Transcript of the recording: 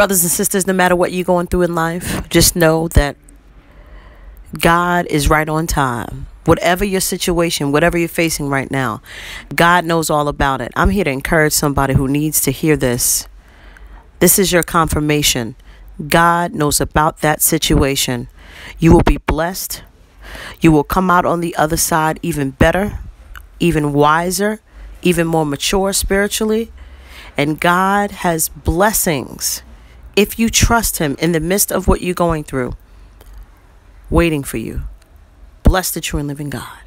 Brothers and sisters, no matter what you're going through in life, just know that God is right on time. Whatever your situation, whatever you're facing right now, God knows all about it. I'm here to encourage somebody who needs to hear this. This is your confirmation. God knows about that situation. You will be blessed. You will come out on the other side even better, even wiser, even more mature spiritually. And God has blessings if you trust Him in the midst of what you're going through, waiting for you. Bless the true and living God.